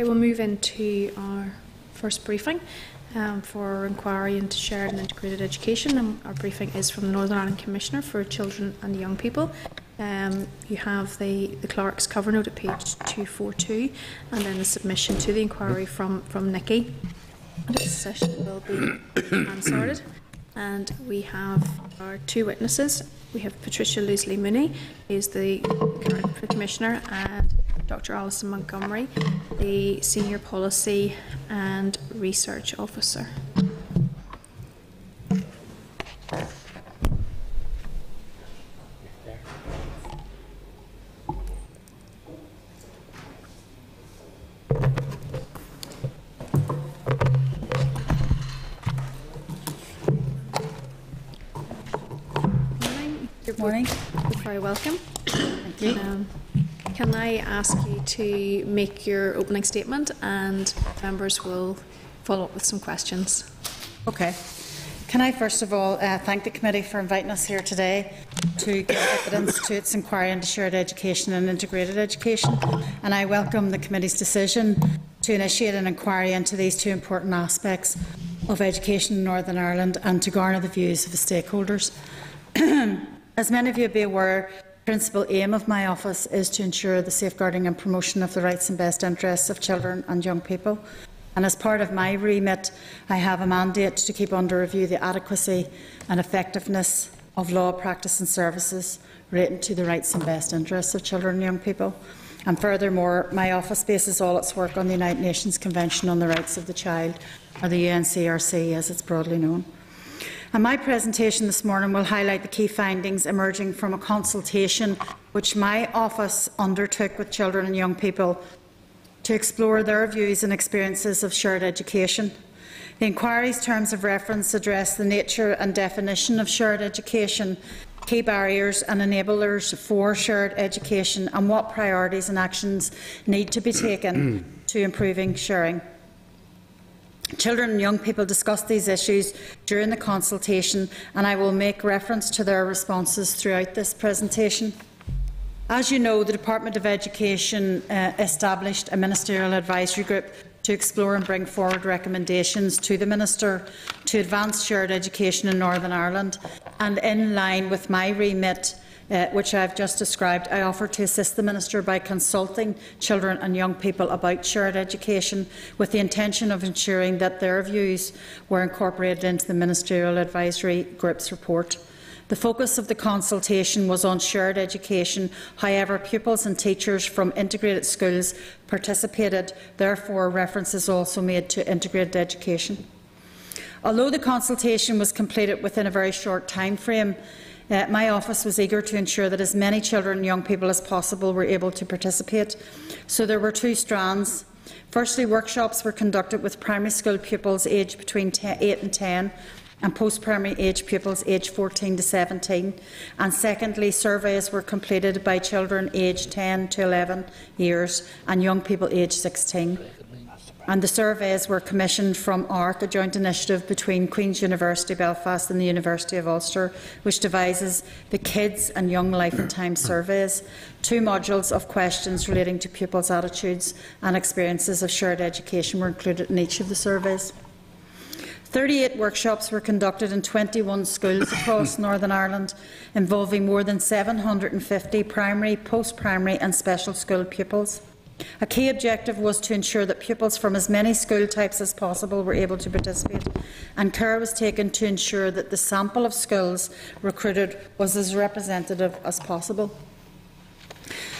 Okay, we'll move into our first briefing um, for inquiry into shared and integrated education. And our briefing is from the Northern Ireland Commissioner for Children and Young People. Um, you have the, the clerk's cover note at page 242 and then the submission to the inquiry from, from NICCY. This session will be unstarted. And we have our two witnesses. We have Patricia Lewsley Mooney, who is the current Commissioner, and Dr. Alison Montgomery, the Senior Policy and Research Officer. Good morning. You're Morning. very welcome. Thank you. Um, Can I ask you to make your opening statement and members will follow up with some questions? Okay. Can I first of all uh, thank the committee for inviting us here today to give evidence to its inquiry into shared education and integrated education, and I welcome the committee's decision to initiate an inquiry into these two important aspects of education in Northern Ireland and to garner the views of the stakeholders. As many of you will be aware, principal aim of my office is to ensure the safeguarding and promotion of the rights and best interests of children and young people. And as part of my remit, I have a mandate to keep under review the adequacy and effectiveness of law, practice and services relating to the rights and best interests of children and young people. And furthermore, my office bases all its work on the United Nations Convention on the Rights of the Child, or the UNCRC as it's broadly known. And my presentation this morning will highlight the key findings emerging from a consultation which my office undertook with children and young people to explore their views and experiences of shared education. The inquiry's terms of reference address the nature and definition of shared education, key barriers and enablers for shared education, and what priorities and actions need to be taken to improving sharing. Children and young people discussed these issues during the consultation, and I will make reference to their responses throughout this presentation. As you know, the Department of Education uh, established a ministerial advisory group to explore and bring forward recommendations to the Minister to advance shared education in Northern Ireland. And in line with my remit, uh, which I have just described, I offer to assist the Minister by consulting children and young people about shared education with the intention of ensuring that their views were incorporated into the Ministerial Advisory Group's report. The focus of the consultation was on shared education. However, pupils and teachers from integrated schools participated. Therefore, reference is also made to integrated education. Although the consultation was completed within a very short time frame, uh, my office was eager to ensure that as many children and young people as possible were able to participate. So there were two strands. Firstly, workshops were conducted with primary school pupils aged between 8 and 10 and post-primary age pupils aged 14 to 17. And secondly, surveys were completed by children aged 10 to 11 years and young people aged 16. And the surveys were commissioned from ARK, a joint initiative between Queen's University Belfast and the University of Ulster, which devises the Kids and Young Life and Time surveys, two modules of questions relating to pupils' attitudes and experiences of shared education were included in each of the surveys. 38 workshops were conducted in 21 schools across Northern Ireland, involving more than 750 primary, post-primary and special school pupils. A key objective was to ensure that pupils from as many school types as possible were able to participate, and care was taken to ensure that the sample of schools recruited was as representative as possible.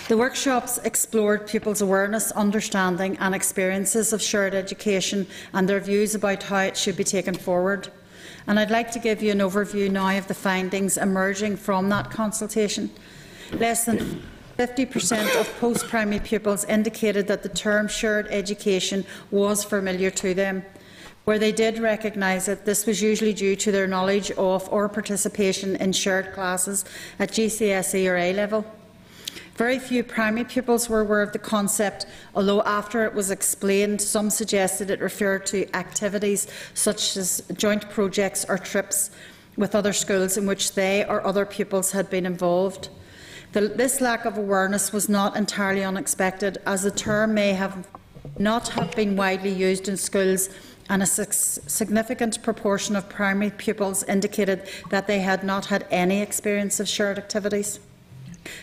The workshops explored pupils' awareness, understanding and experiences of shared education and their views about how it should be taken forward. And I'd like to give you an overview now of the findings emerging from that consultation. Less than 50% of post-primary pupils indicated that the term shared education was familiar to them. Where they did recognise it, this was usually due to their knowledge of or participation in shared classes at GCSE or A level. Very few primary pupils were aware of the concept, although after it was explained, some suggested it referred to activities such as joint projects or trips with other schools in which they or other pupils had been involved. The, this lack of awareness was not entirely unexpected, as the term may have not have been widely used in schools and a significant proportion of primary pupils indicated that they had not had any experience of shared activities.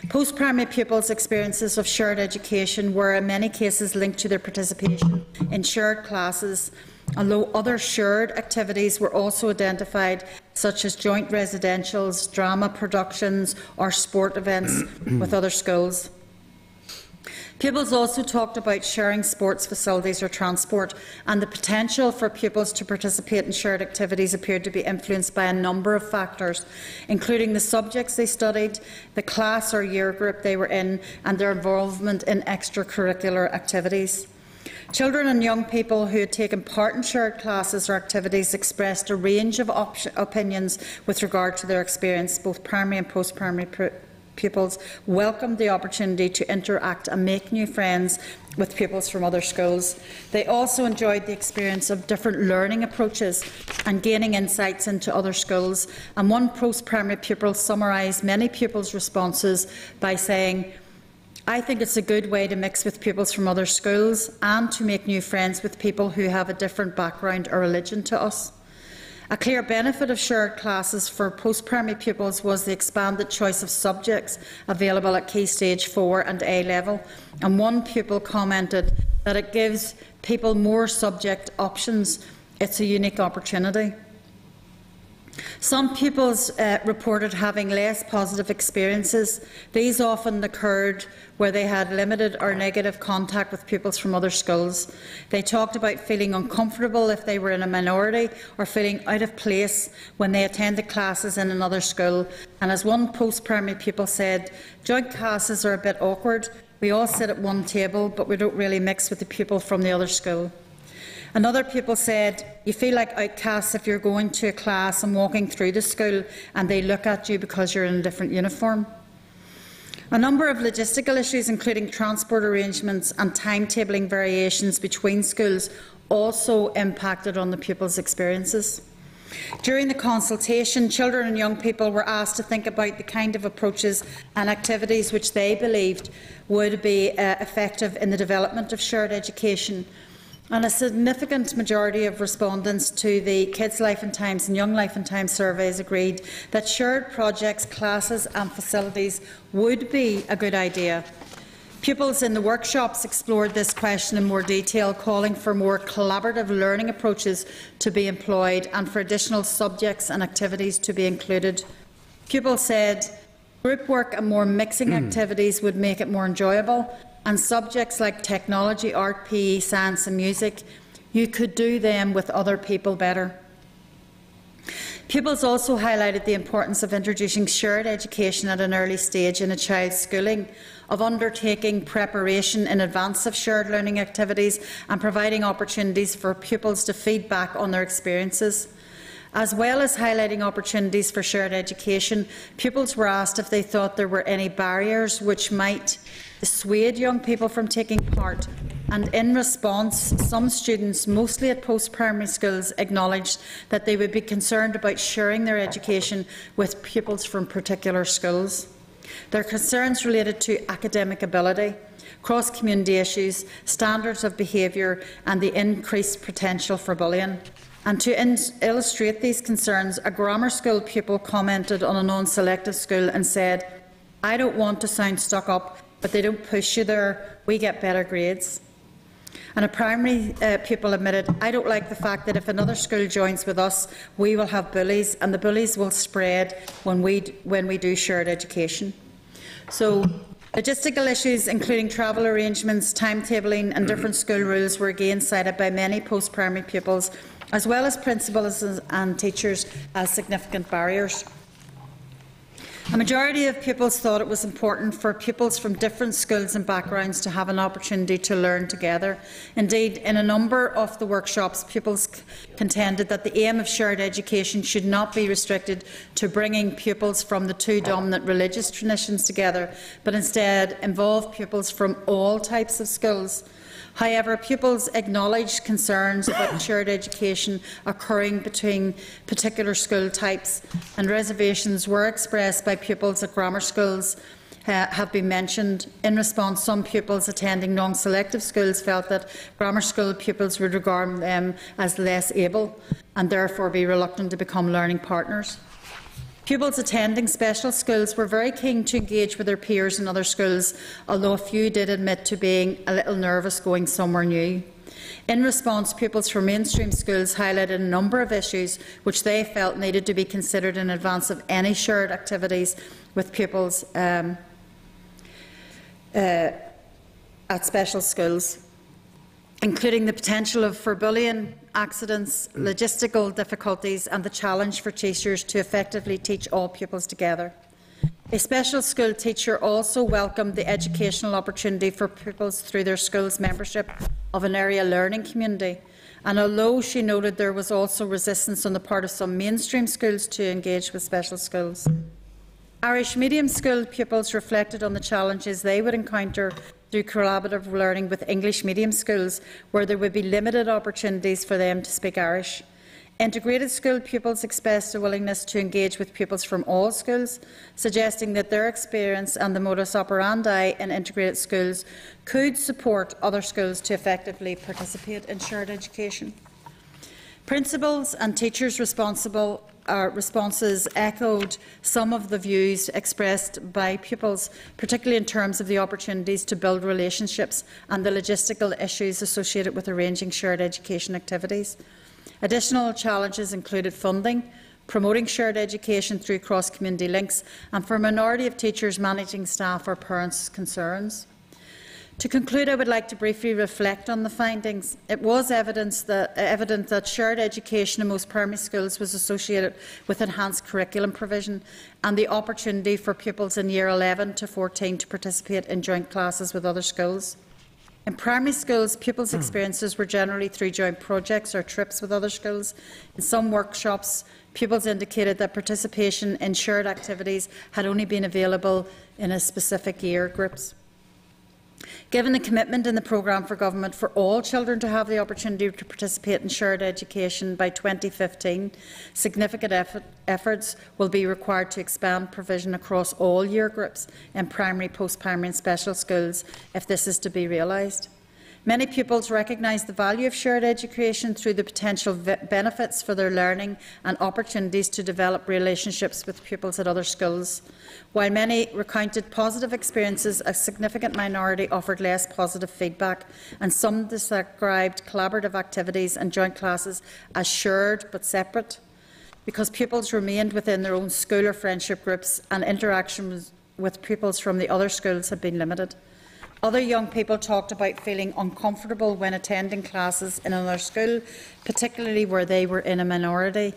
Post-primary pupils' experiences of shared education were in many cases linked to their participation in shared classes, although other shared activities were also identified, such as joint residentials, drama productions or sport events with other schools. Pupils also talked about sharing sports facilities or transport, and the potential for pupils to participate in shared activities appeared to be influenced by a number of factors, including the subjects they studied, the class or year group they were in, and their involvement in extracurricular activities. Children and young people who had taken part in shared classes or activities expressed a range of opinions with regard to their experience, both primary and post-primary pupils welcomed the opportunity to interact and make new friends with pupils from other schools. They also enjoyed the experience of different learning approaches and gaining insights into other schools. And one post-primary pupil summarised many pupils' responses by saying, I think it's a good way to mix with pupils from other schools and to make new friends with people who have a different background or religion to us. A clear benefit of shared classes for post-primary pupils was the expanded choice of subjects available at Key Stage 4 and A level, and one pupil commented that it gives people more subject options. It's a unique opportunity. Some pupils uh, reported having less positive experiences. These often occurred where they had limited or negative contact with pupils from other schools. They talked about feeling uncomfortable if they were in a minority or feeling out of place when they attended classes in another school. And as one post-primary pupil said, joint classes are a bit awkward. We all sit at one table, but we don't really mix with the pupil from the other school. Another pupil said, You feel like outcasts if you're going to a class and walking through the school and they look at you because you're in a different uniform. A number of logistical issues, including transport arrangements and timetabling variations between schools, also impacted on the pupils' experiences. During the consultation, children and young people were asked to think about the kind of approaches and activities which they believed would be uh, effective in the development of shared education and a significant majority of respondents to the Kids Life and Times and Young Life and Times surveys agreed that shared projects, classes and facilities would be a good idea. Pupils in the workshops explored this question in more detail, calling for more collaborative learning approaches to be employed and for additional subjects and activities to be included. Pupils said group work and more mixing hmm. activities would make it more enjoyable and subjects like technology, art, PE, science and music, you could do them with other people better. Pupils also highlighted the importance of introducing shared education at an early stage in a child's schooling, of undertaking preparation in advance of shared learning activities and providing opportunities for pupils to feed back on their experiences. As well as highlighting opportunities for shared education, pupils were asked if they thought there were any barriers which might dissuade young people from taking part. And in response, some students, mostly at post-primary schools, acknowledged that they would be concerned about sharing their education with pupils from particular schools. Their concerns related to academic ability, cross-community issues, standards of behaviour and the increased potential for bullying. And to illustrate these concerns, a grammar school pupil commented on a non-selective school and said, I don't want to sound stuck up, but they don't push you there, we get better grades. And a primary uh, pupil admitted, I don't like the fact that if another school joins with us, we will have bullies, and the bullies will spread when we, when we do shared education. So Logistical issues, including travel arrangements, timetabling and different school rules, were again cited by many post-primary pupils, as well as principals and teachers, as significant barriers. A majority of pupils thought it was important for pupils from different schools and backgrounds to have an opportunity to learn together. Indeed, in a number of the workshops, pupils contended that the aim of shared education should not be restricted to bringing pupils from the two dominant religious traditions together, but instead involve pupils from all types of schools. However, pupils acknowledged concerns about shared education occurring between particular school types, and reservations were expressed by pupils at grammar schools uh, have been mentioned. In response, some pupils attending non-selective schools felt that grammar school pupils would regard them as less able and therefore be reluctant to become learning partners. Pupils attending special schools were very keen to engage with their peers in other schools, although a few did admit to being a little nervous going somewhere new. In response, pupils from mainstream schools highlighted a number of issues which they felt needed to be considered in advance of any shared activities with pupils um, uh, at special schools, including the potential of for bullying, accidents, logistical difficulties and the challenge for teachers to effectively teach all pupils together. A special school teacher also welcomed the educational opportunity for pupils through their school's membership of an area learning community. And although she noted there was also resistance on the part of some mainstream schools to engage with special schools, Irish medium school pupils reflected on the challenges they would encounter through collaborative learning with English medium schools, where there would be limited opportunities for them to speak Irish. Integrated school pupils expressed a willingness to engage with pupils from all schools, suggesting that their experience and the modus operandi in integrated schools could support other schools to effectively participate in shared education. Principals and teachers responsible uh, responses echoed some of the views expressed by pupils, particularly in terms of the opportunities to build relationships and the logistical issues associated with arranging shared education activities. Additional challenges included funding, promoting shared education through cross-community links, and for a minority of teachers, managing staff or parents' concerns. To conclude, I would like to briefly reflect on the findings. It was that, evident that shared education in most primary schools was associated with enhanced curriculum provision and the opportunity for pupils in year 11 to 14 to participate in joint classes with other schools. In primary schools, pupils' hmm. experiences were generally through joint projects or trips with other schools. In some workshops, pupils indicated that participation in shared activities had only been available in a specific year groups. Given the commitment in the programme for government for all children to have the opportunity to participate in shared education by 2015, significant effort, efforts will be required to expand provision across all year groups in primary, post-primary and special schools if this is to be realised. Many pupils recognise the value of shared education through the potential benefits for their learning and opportunities to develop relationships with pupils at other schools. While many recounted positive experiences, a significant minority offered less positive feedback, and some described collaborative activities and joint classes as shared but separate. Because pupils remained within their own school or friendship groups and interactions with pupils from the other schools had been limited. Other young people talked about feeling uncomfortable when attending classes in another school, particularly where they were in a minority.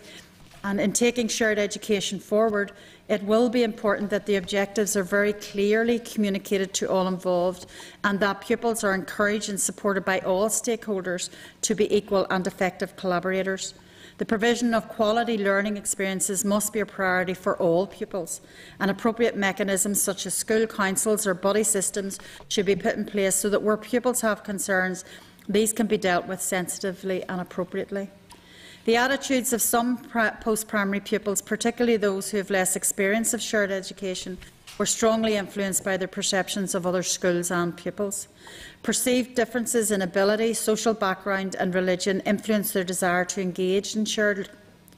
And in taking shared education forward, it will be important that the objectives are very clearly communicated to all involved and that pupils are encouraged and supported by all stakeholders to be equal and effective collaborators. The provision of quality learning experiences must be a priority for all pupils, and appropriate mechanisms such as school councils or buddy systems should be put in place so that where pupils have concerns, these can be dealt with sensitively and appropriately. The attitudes of some post-primary pupils, particularly those who have less experience of shared education, were strongly influenced by their perceptions of other schools and pupils. Perceived differences in ability, social background and religion influenced their desire to engage in shared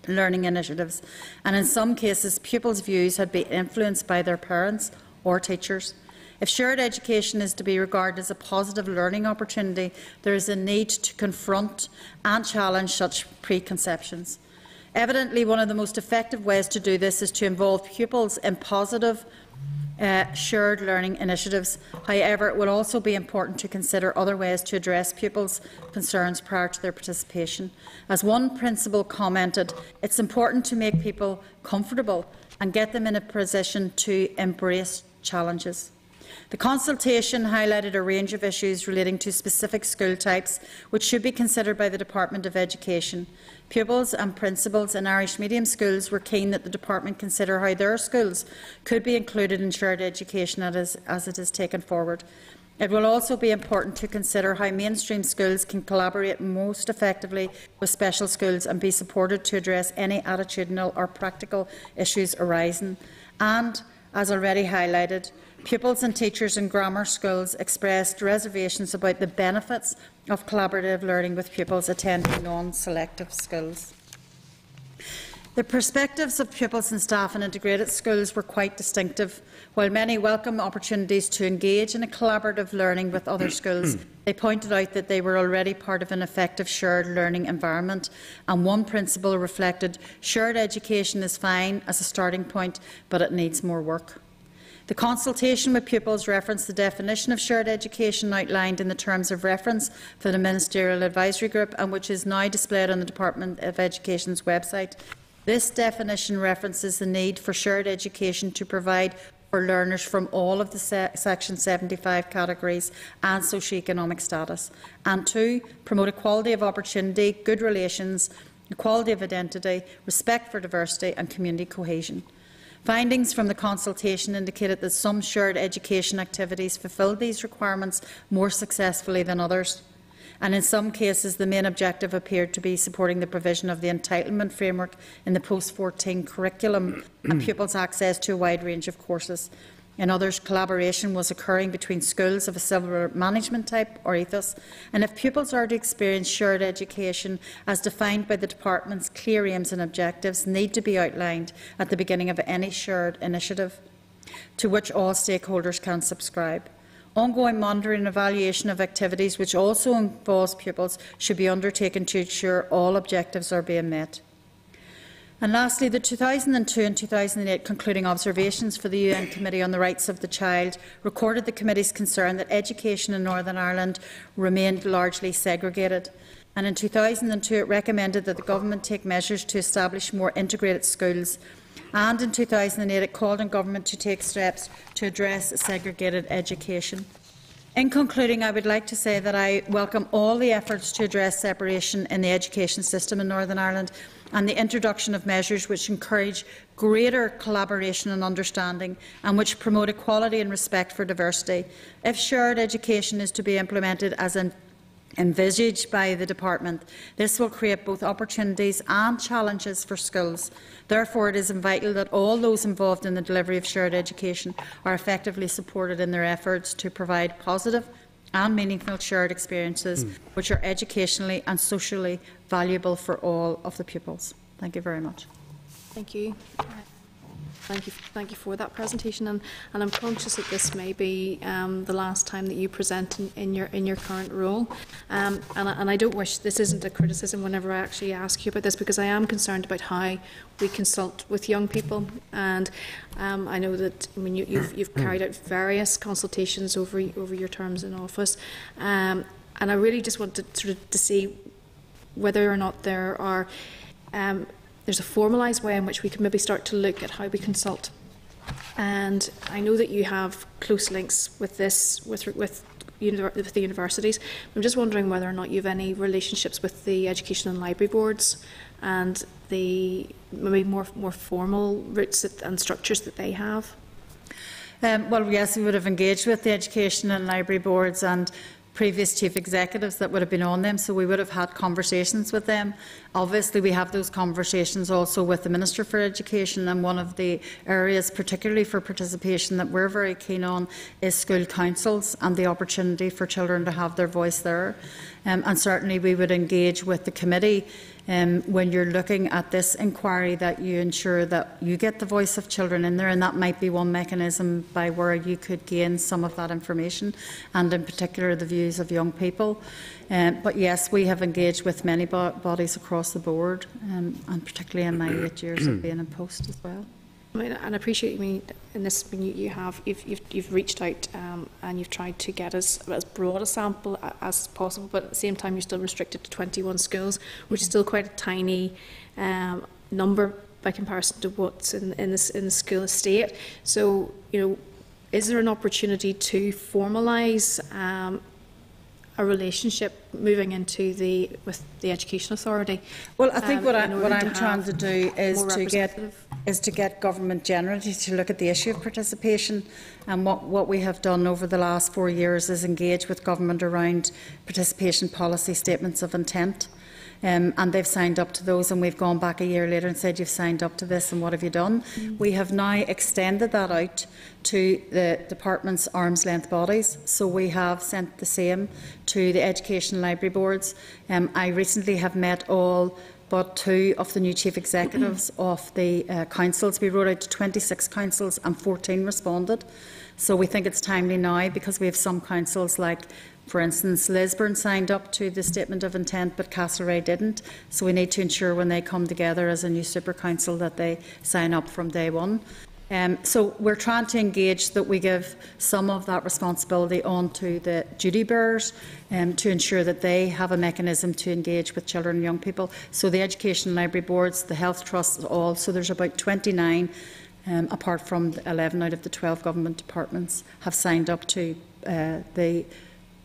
learning initiatives, and in some cases pupils' views had been influenced by their parents or teachers. If shared education is to be regarded as a positive learning opportunity, there is a need to confront and challenge such preconceptions. Evidently, one of the most effective ways to do this is to involve pupils in positive uh, shared learning initiatives. However, it will also be important to consider other ways to address pupils' concerns prior to their participation. As one principal commented, it's important to make people comfortable and get them in a position to embrace challenges. The consultation highlighted a range of issues relating to specific school types, which should be considered by the Department of Education. Pupils and principals in Irish medium schools were keen that the department consider how their schools could be included in shared education as, as it is taken forward. It will also be important to consider how mainstream schools can collaborate most effectively with special schools and be supported to address any attitudinal or practical issues arising. And, as already highlighted, pupils and teachers in grammar schools expressed reservations about the benefits of collaborative learning with pupils attending non-selective schools. The perspectives of pupils and staff in integrated schools were quite distinctive. While many welcome opportunities to engage in a collaborative learning with other schools, they pointed out that they were already part of an effective shared learning environment, and one principle reflected shared education is fine as a starting point, but it needs more work. The consultation with pupils referenced the definition of shared education outlined in the terms of reference for the Ministerial Advisory Group and which is now displayed on the Department of Education's website. This definition references the need for shared education to provide for learners from all of the se Section 75 categories and socio-economic status, and two, promote equality of opportunity, good relations, equality of identity, respect for diversity and community cohesion. Findings from the consultation indicated that some shared education activities fulfilled these requirements more successfully than others and in some cases the main objective appeared to be supporting the provision of the entitlement framework in the post-14 curriculum and pupils' access to a wide range of courses. In others, collaboration was occurring between schools of a similar management type or ethos, and if pupils are to experience shared education as defined by the Department's clear aims and objectives need to be outlined at the beginning of any shared initiative to which all stakeholders can subscribe. Ongoing monitoring and evaluation of activities which also involves pupils should be undertaken to ensure all objectives are being met. And lastly, the 2002 and 2008 concluding observations for the UN Committee on the Rights of the Child recorded the Committee's concern that education in Northern Ireland remained largely segregated. And in 2002 it recommended that the Government take measures to establish more integrated schools and in 2008 it called on government to take steps to address segregated education. In concluding, I would like to say that I welcome all the efforts to address separation in the education system in Northern Ireland and the introduction of measures which encourage greater collaboration and understanding and which promote equality and respect for diversity. If shared education is to be implemented as an envisaged by the Department. This will create both opportunities and challenges for schools. Therefore, it is vital that all those involved in the delivery of shared education are effectively supported in their efforts to provide positive and meaningful shared experiences mm. which are educationally and socially valuable for all of the pupils. Thank you very much. Thank you. Thank you, thank you for that presentation, and, and I'm conscious that this may be um, the last time that you present in, in your in your current role, um, and, and I don't wish this isn't a criticism whenever I actually ask you about this because I am concerned about how we consult with young people, and um, I know that I mean you, you've you've carried out various consultations over over your terms in office, um, and I really just wanted to, sort of to see whether or not there are um, there's a formalised way in which we can maybe start to look at how we consult. And I know that you have close links with this, with, with, with the universities. I'm just wondering whether or not you have any relationships with the education and library boards and the maybe more, more formal routes and structures that they have. Um, well, yes, we would have engaged with the education and library boards and previous chief executives that would have been on them, so we would have had conversations with them. Obviously, we have those conversations also with the Minister for Education, and one of the areas, particularly for participation, that we're very keen on is school councils and the opportunity for children to have their voice there. Um, and certainly, we would engage with the committee um, when you're looking at this inquiry that you ensure that you get the voice of children in there, and that might be one mechanism by where you could gain some of that information, and in particular the views of young people. Um, but yes, we have engaged with many bo bodies across the board, um, and particularly in my eight years of being in post as well. I mean, and I appreciate. me in this, I you, you have you've, you've you've reached out um, and you've tried to get as as broad a sample as possible, but at the same time, you're still restricted to 21 schools, which is still quite a tiny um, number by comparison to what's in in, this, in the school estate. So, you know, is there an opportunity to formalise um, a relationship moving into the with the education authority. Well, I think um, what I what I'm trying to do is to get is to get government generally to look at the issue of participation and what what we have done over the last four years is engage with government around participation policy statements of intent. Um, and they've signed up to those, and we've gone back a year later and said, You've signed up to this, and what have you done? We have now extended that out to the department's arm's length bodies, so we have sent the same to the education library boards. Um, I recently have met all but two of the new chief executives of the uh, councils. We wrote out to 26 councils and 14 responded. So we think it's timely now because we have some councils like for instance, Lisburn signed up to the statement of intent, but Castlereagh didn't. So we need to ensure when they come together as a new super council that they sign up from day one. Um, so we're trying to engage that we give some of that responsibility on to the duty bearers um, to ensure that they have a mechanism to engage with children and young people. So the education library boards, the health trusts, all. So there's about 29, um, apart from 11 out of the 12 government departments, have signed up to uh, the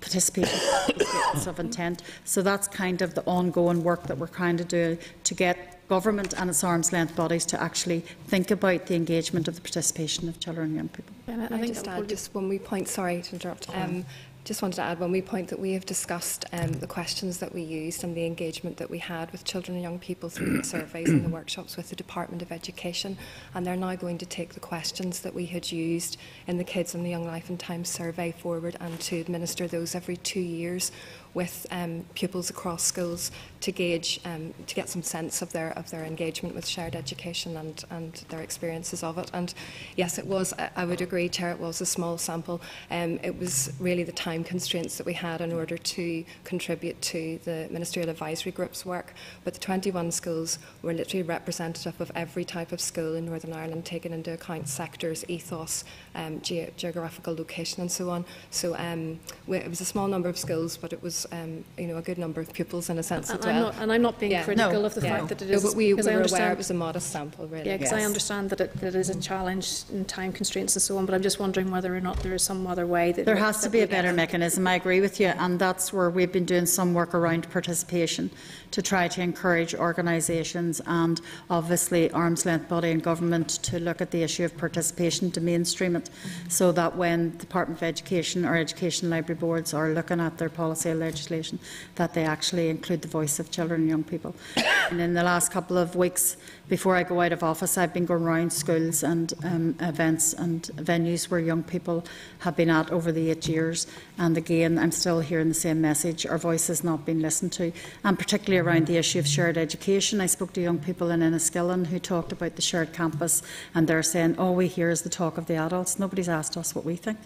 participation certificates of intent. So that's kind of the ongoing work that we're trying to do to get government and its arm's length bodies to actually think about the engagement of the participation of children and young people. And I, I think just add just one wee point, sorry to interrupt. Um, just wanted to add one wee point that we have discussed um, the questions that we used and the engagement that we had with children and young people through the surveys and the workshops with the Department of Education. And they're now going to take the questions that we had used in the Kids and the Young Life and Times survey forward and to administer those every two years with um, pupils across schools to gauge, um, to get some sense of their of their engagement with shared education and, and their experiences of it. And yes, it was. I, would agree, Chair. It was a small sample. Um, it was really the time constraints that we had in order to contribute to the ministerial advisory group's work. But the 21 schools were literally representative of every type of school in Northern Ireland, taking into account sectors, ethos, um, ge- geographical location, and so on. So um, we, it was a small number of schools, but it was um, you know a good number of pupils in a sense and as I'm well. not, and I'm not being Yeah. critical No. of the Yeah. fact that it is. No, but we, we were aware it was a modest sample, really. Yeah, because I understand that it, that it is a challenge in time constraints and so on, but I'm just wondering whether or not there is some other way that There we- has to be a better get- mechanism, I agree with you, and that's where we've been doing some work around participation to try to encourage organisations and obviously arm's length body and government to look at the issue of participation to mainstream it so that when the Department of Education or Education Library Boards are looking at their policy or legislation that they actually include the voice of children and young people. and in the last couple of weeks before I go out of office, I've been going around schools and um, events and venues where young people have been at over the eight years. And again, I'm still hearing the same message. Our voice has not been listened to. And particularly around the issue of shared education, I spoke to young people in Enniskillen who talked about the shared campus, and they're saying all we hear is the talk of the adults. Nobody's asked us what we think.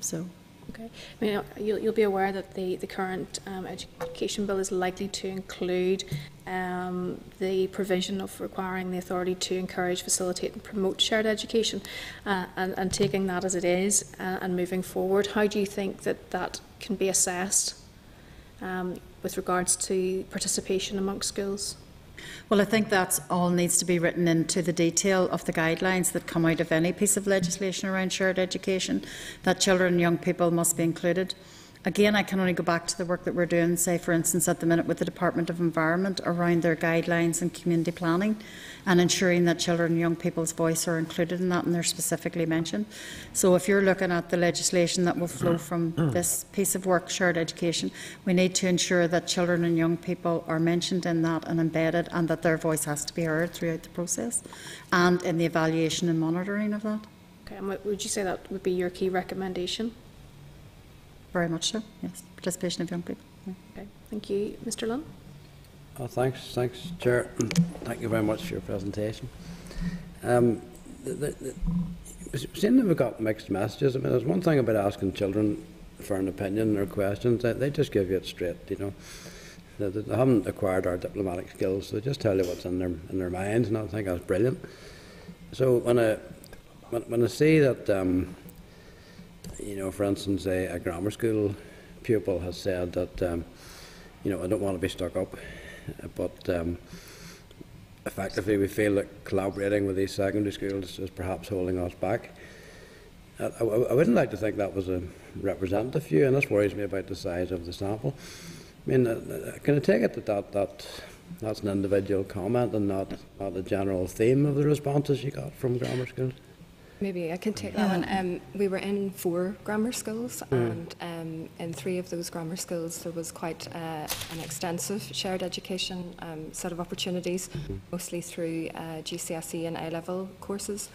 So. Okay. I mean, you'll, you'll be aware that the, the current um, education bill is likely to include um, the provision of requiring the authority to encourage, facilitate and promote shared education uh, and, and taking that as it is uh, and moving forward. How do you think that that can be assessed um, with regards to participation amongst schools? Well, I think that all needs to be written into the detail of the guidelines that come out of any piece of legislation around shared education, that children and young people must be included. Again, I can only go back to the work that we're doing, say, for instance, at the minute with the Department of Environment around their guidelines and community planning and ensuring that children and young people's voice are included in that and they're specifically mentioned. So if you're looking at the legislation that will flow from this piece of work, shared education, we need to ensure that children and young people are mentioned in that and embedded and that their voice has to be heard throughout the process and in the evaluation and monitoring of that. Okay, and would you say that would be your key recommendation? Very much so, yes. Participation of young people. yeah. Okay, thank you. Mr Lunn? Oh, thanks, thanks, Chair. Thank you very much for your presentation. Um, the, the, the, we seem to have got mixed messages. I mean, there's one thing about asking children for an opinion or questions, they, they just give you it straight, you know. They, they haven't acquired our diplomatic skills, they just tell you what's in their, in their minds, and I think that's brilliant. So when I, when, when I see that, um, you know, for instance, a, a grammar school pupil has said that, um, you know, I don't want to be stuck up, but um, effectively we feel that collaborating with these secondary schools is perhaps holding us back. I, I, I wouldn't like to think that was a representative view, and this worries me about the size of the sample. I mean, uh, uh, can I take it that, that, that that's an individual comment and not, not a general theme of the responses you got from grammar schools? Maybe I can take that one. Um, we were in four grammar schools, and um, in three of those grammar schools, there was quite uh, an extensive shared education um, set of opportunities, mostly through uh, GCSE and A level courses.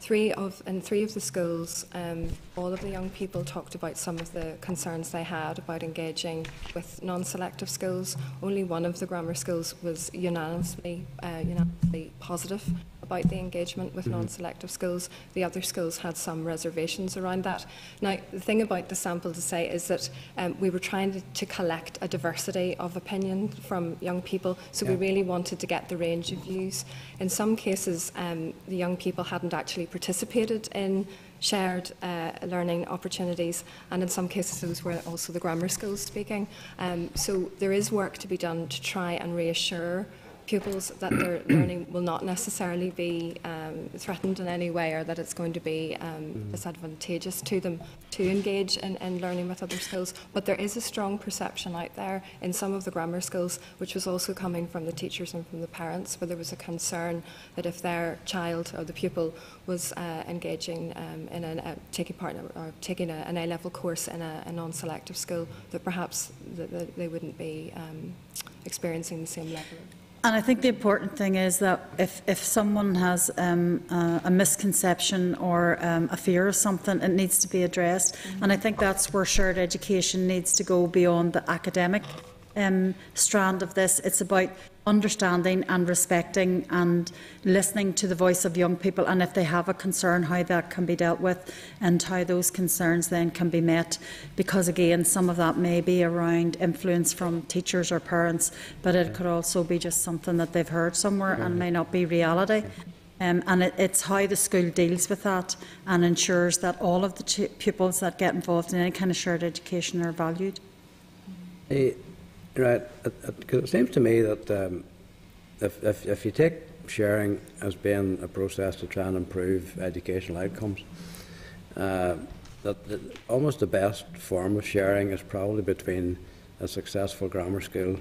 Three of in three of the schools, um, all of the young people talked about some of the concerns they had about engaging with non-selective schools. Only one of the grammar schools was unanimously uh, unanimously positive about the engagement with non-selective schools. The other schools had some reservations around that. Now, the thing about the sample to say is that um, we were trying to, to collect a diversity of opinion from young people, so we really wanted to get the range of views. In some cases, um, the young people hadn't actually participated in shared uh, learning opportunities and in some cases those were also the grammar schools speaking. Um, so there is work to be done to try and reassure pupils that their learning will not necessarily be um, threatened in any way or that it's going to be um, disadvantageous to them to engage in, in learning with other skills. But there is a strong perception out there in some of the grammar schools, which was also coming from the teachers and from the parents, where there was a concern that if their child or the pupil was uh, engaging um, in a, uh, taking part in a, or taking a, an A-level course in a, a non-selective school, that perhaps they wouldn't be um, experiencing the same level of And I think the important thing is that if, if someone has um, a, a misconception or um, a fear of something, it needs to be addressed. And I think that's where shared education needs to go beyond the academic um, strand of this. It's about understanding and respecting and listening to the voice of young people. And if they have a concern how that can be dealt with and how those concerns then can be met. Because again some of that may be around influence from teachers or parents but it could also be just something that they've heard somewhere and may not be reality. Um, and it, it's how the school deals with that and ensures that all of the pupils that get involved in any kind of shared education are valued. Eh, Right, because it seems to me that um, if, if, if you take sharing as being a process to try and improve educational outcomes, uh, that almost the best form of sharing is probably between a successful grammar school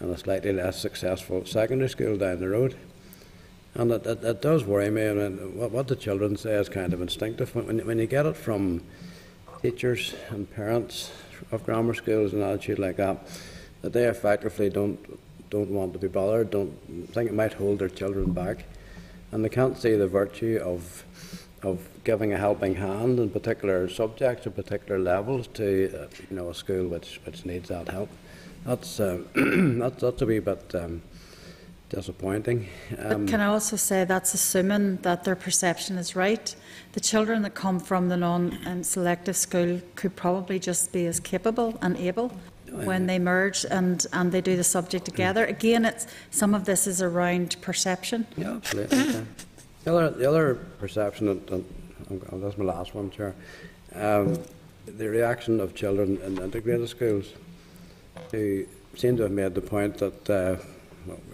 and a slightly less successful secondary school down the road. And it, it, it does worry me. I mean, what, what the children say is kind of instinctive. When, when, when you get it from teachers and parents of grammar schools and attitude like that, that they effectively don't don't want to be bothered, don't think it might hold their children back, and they can't see the virtue of of giving a helping hand in particular subjects or particular levels to uh, you know a school which which needs that help. That's um, that's that's a wee bit um, disappointing. Um, But can I also say that's assuming that their perception is right? The children that come from the non-selective school could probably just be as capable and able when they merge and, and they do the subject together. Again, it's some of this is around perception. Yeah, absolutely. yeah. The other, the other perception, and, and and that's my last one, Chair, um, the reaction of children in integrated schools who seem to have made the point that, uh,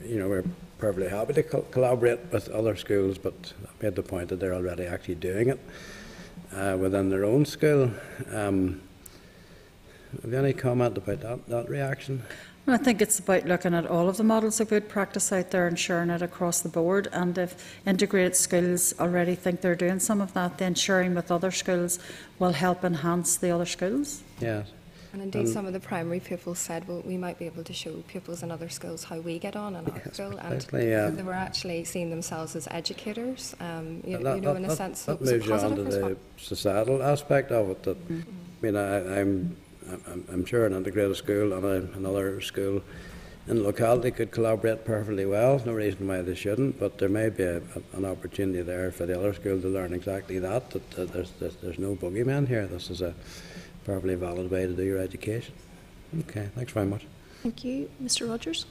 you know, we're perfectly happy to co- collaborate with other schools, but made the point that they're already actually doing it uh, within their own school. Um, have you any comment about that, that reaction? I think it's about looking at all of the models of good practice out there and sharing it across the board. And if integrated schools already think they're doing some of that, then sharing with other schools will help enhance the other schools. Yes. And indeed, Um, some of the primary pupils said, well, we might be able to show pupils in other schools how we get on in our Yes, school. And precisely, yeah. they were actually seeing themselves as educators, um, you, that- you know, that- in a that- sense. That so it moves you on to the societal aspect of it. That, I mean, I, I'm, I'm, I'm sure an integrated school and a, another school in the locality could collaborate perfectly well. No reason why they shouldn't, but there may be a, a- an opportunity there for the other school to learn exactly that. That, that there's, there's, there's no boogeyman here. This is a perfectly valid way to do your education. Okay, thanks very much. Thank you. Mr Rogers?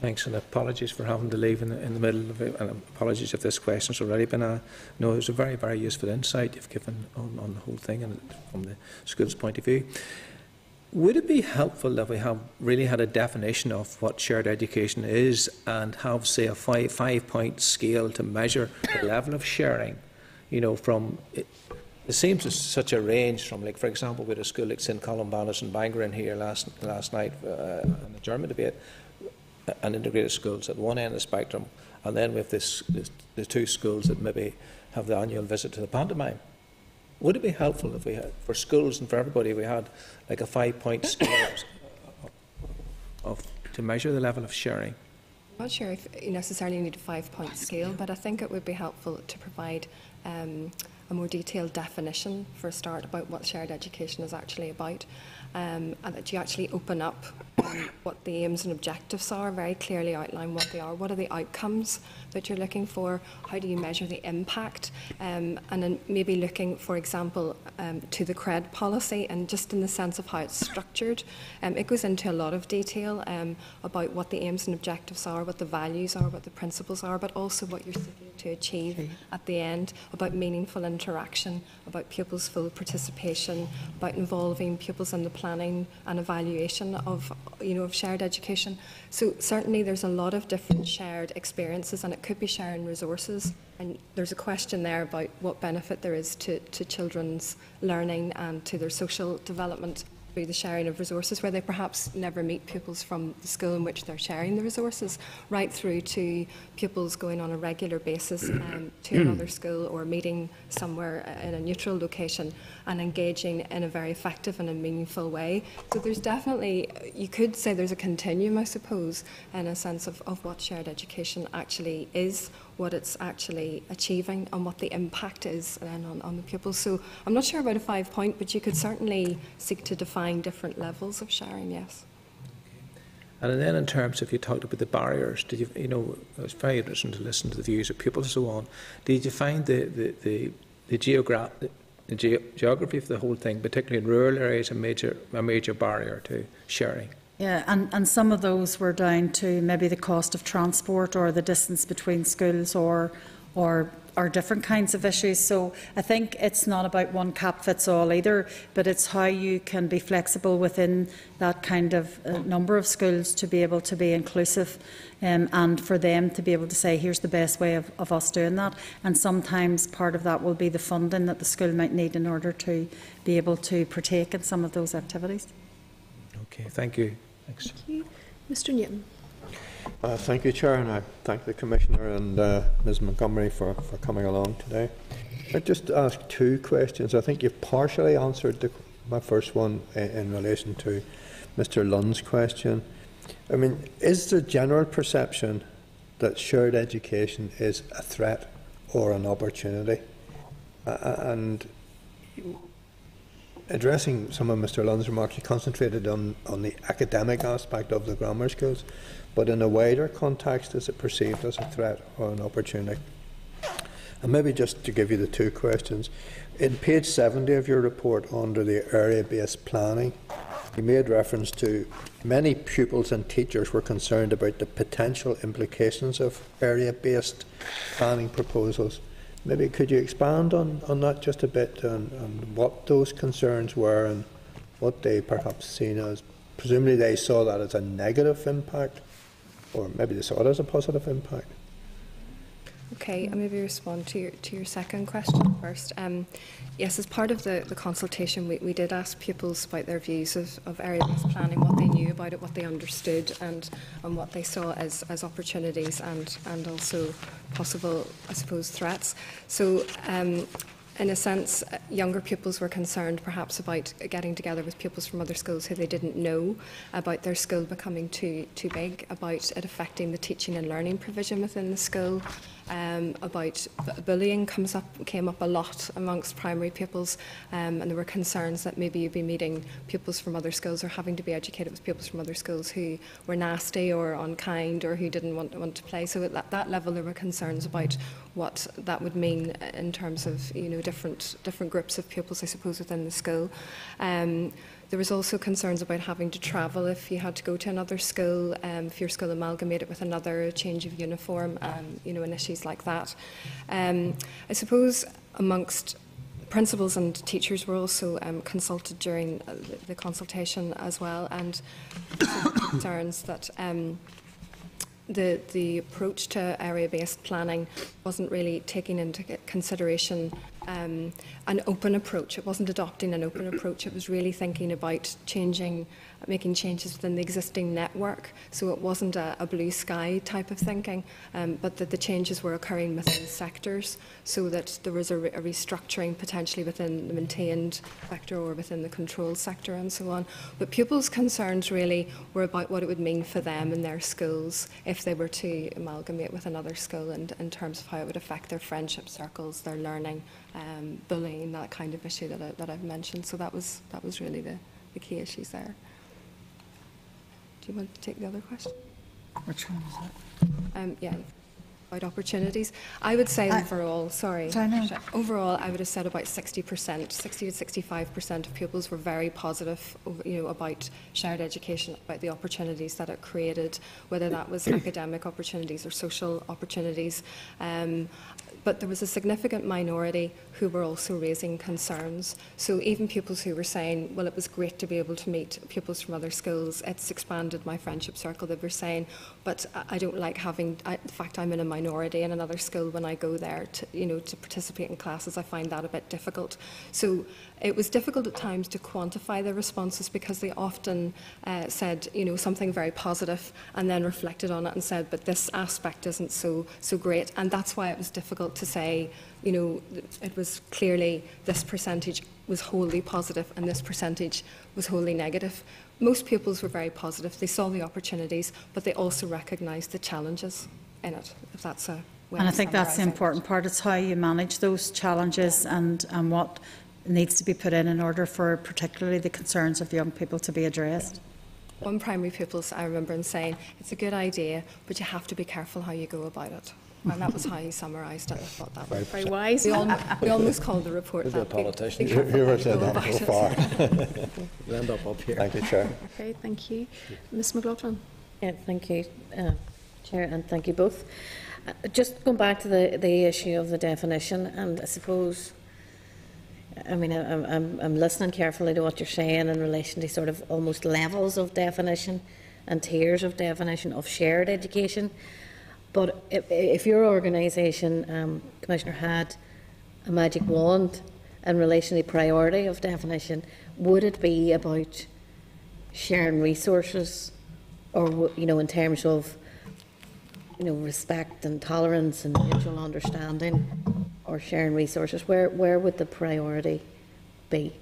Thanks, and apologies for having to leave in the, in the middle of it, and apologies if this question's already been asked. No, it was a very, very useful insight you've given on, on the whole thing and from the school's point of view. Would it be helpful if we have really had a definition of what shared education is and have, say, a five, five-point scale to measure the level of sharing? You know, from it, it seems such a range from, like, for example, with a school like St Columbanus in Bangor in here last last night uh, in the German debate and integrated schools at one end of the spectrum, and then with this, this, the two schools that maybe have the annual visit to the pantomime. Would it be helpful if we had, for schools and for everybody, we had like a five-point scale of, to measure the level of sharing? I'm not sure if you necessarily need a five-point scale, but I think it would be helpful to provide um, a more detailed definition for a start about what shared education is actually about, um, and that you actually open up what the aims and objectives are, very clearly outline what they are, what are the outcomes that you're looking for, how do you measure the impact, um, and then maybe looking, for example, um, to the CRED policy, and just in the sense of how it's structured. Um, it goes into a lot of detail um, about what the aims and objectives are, what the values are, what the principles are, but also what you're seeking to achieve at the end, about meaningful interaction, about pupils' full participation, about involving pupils in the planning and evaluation of, you know, of shared education. So certainly there's a lot of different shared experiences and it could be sharing resources. And there's a question there about what benefit there is to, to children's learning and to their social development through the sharing of resources where they perhaps never meet pupils from the school in which they're sharing the resources, right through to pupils going on a regular basis um, to another school or meeting somewhere uh, in a neutral location and engaging in a very effective and a meaningful way. So there's definitely, you could say there's a continuum, I suppose, in a sense of, of what shared education actually is what it's actually achieving and what the impact is then on, on the pupils. So I'm not sure about a five point, but you could certainly seek to define different levels of sharing, yes. And then in terms of you talked about the barriers, did you, you know, it was very interesting to listen to the views of pupils and so on. Did you find the, the, the, the, geogra- the ge- geography of the whole thing, particularly in rural areas, a major, a major barrier to sharing? Yeah, and, and some of those were down to maybe the cost of transport or the distance between schools or, or, or different kinds of issues. So I think it's not about one cap fits all either, but it's how you can be flexible within that kind of uh, number of schools to be able to be inclusive um, and for them to be able to say, here's the best way of, of us doing that. And sometimes part of that will be the funding that the school might need in order to be able to partake in some of those activities. Okay, thank you. Thanks. Thank you. Mr Newton. Uh, thank you, Chair, and I thank the Commissioner and uh, Ms Montgomery for, for coming along today. I'd just ask two questions. I think you've partially answered the, my first one in, in relation to Mr Lunn's question. I mean, is the general perception that shared education is a threat or an opportunity? Uh, and addressing some of Mr Lunn's remarks, he concentrated on, on the academic aspect of the grammar schools, but in a wider context, is it perceived as a threat or an opportunity? And maybe just to give you the two questions, in page 70 of your report under the area-based planning, you made reference to many pupils and teachers were concerned about the potential implications of area-based planning proposals. Maybe could you expand on, on that just a bit and, and what those concerns were and what they perhaps seen as presumably they saw that as a negative impact or maybe they saw it as a positive impact. Okay, I'll maybe respond to your, to your second question first. Um, yes, as part of the, the consultation, we, we did ask pupils about their views of, of area-based planning, what they knew about it, what they understood, and, and what they saw as, as opportunities and, and also possible, I suppose, threats. So um, in a sense, uh, younger pupils were concerned perhaps about getting together with pupils from other schools who they didn't know, about their school becoming too, too big, about it affecting the teaching and learning provision within the school, um, about bullying comes up, came up a lot amongst primary pupils um, and there were concerns that maybe you'd be meeting pupils from other schools or having to be educated with pupils from other schools who were nasty or unkind or who didn't want, want to play. So at that, that level there were concerns about what that would mean in terms of you know different different groups of pupils I suppose within the school. Um, There was also concerns about having to travel if you had to go to another school, um, if your school amalgamated with another, change of uniform, um, you know, and issues like that. Um, I suppose amongst principals and teachers were also um, consulted during uh, the, consultation as well, and concerns that. Um, the, the approach to area-based planning wasn't really taking into consideration um, an open approach. It wasn't adopting an open approach. It was really thinking about changing, making changes within the existing network. So it wasn't a, a blue sky type of thinking, um, but that the changes were occurring within sectors, so that there was a, re- a restructuring potentially within the maintained sector or within the controlled sector and so on. But pupils' concerns really were about what it would mean for them and their schools if they were to amalgamate with another school and in terms of how it would affect their friendship circles, their learning, um, bullying, that kind of issue that, I, that I've mentioned. So that was, that was really the, the key issues there. Do you want to take the other question? Which one was that? Um, yeah, about opportunities. I would say I- overall, sorry. Sorry, no. Overall, I would have said about 60%, 60 to 65% of pupils were very positive, you know, about shared education, about the opportunities that it created, whether that was academic opportunities or social opportunities. Um, but there was a significant minority who were also raising concerns. So even pupils who were saying, well, it was great to be able to meet pupils from other schools, it's expanded my friendship circle, they were saying, but I- don't like having, I, in fact, I'm in a minority in another school when I go there to, you know, to participate in classes, I find that a bit difficult. So it was difficult at times to quantify their responses because they often uh, said, you know, something very positive and then reflected on it and said, but this aspect isn't so so great. And that's why it was difficult to say, you know, it was clearly this percentage was wholly positive and this percentage was wholly negative. Most pupils were very positive. They saw the opportunities, but they also recognised the challenges in it, if that's a way And I think that's the important part, it's how you manage those challenges and, and what needs to be put in in order for particularly the concerns of young people to be addressed. One primary pupil, I remember him saying, it's a good idea, but you have to be careful how you go about it. And that was how he summarised it. I thought that was Very wise. We, al- we almost called the report Maybe a that. Be- politician. be careful Whoever said that so far. We'll end up up here. Thank you, Chair. Okay, thank you. Ms McLaughlin. Yeah, thank you, uh, Chair, and thank you both. Uh, Just going back to the, the issue of the definition, and I suppose, I mean, I- I'm, I'm, I'm listening carefully to what you're saying in relation to sort of almost levels of definition and tiers of definition of shared education. But if, if your organisation, um, Commissioner, had a magic wand in relation to priority of definition, would it be about sharing resources or, you know, in terms of, you know, respect and tolerance and mutual understanding or sharing resources, where, where would the priority be?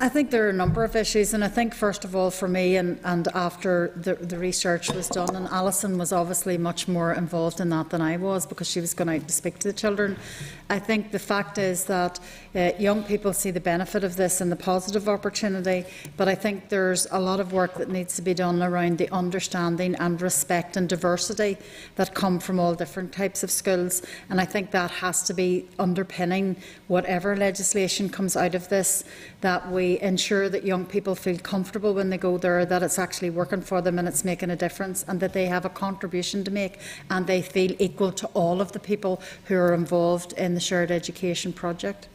I think there are a number of issues, and I think first of all for me, and, and after the, the research was done, and Alison was obviously much more involved in that than I was because she was going out to speak to the children. I think the fact is that uh, young people see the benefit of this and the positive opportunity, but I think there's a lot of work that needs to be done around the understanding and respect and diversity that come from all different types of schools, and I think that has to be underpinning whatever legislation comes out of this, that we ensure that young people feel comfortable when they go there, that it's actually working for them and it's making a difference, and that they have a contribution to make and they feel equal to all of the people who are involved in the shared education project.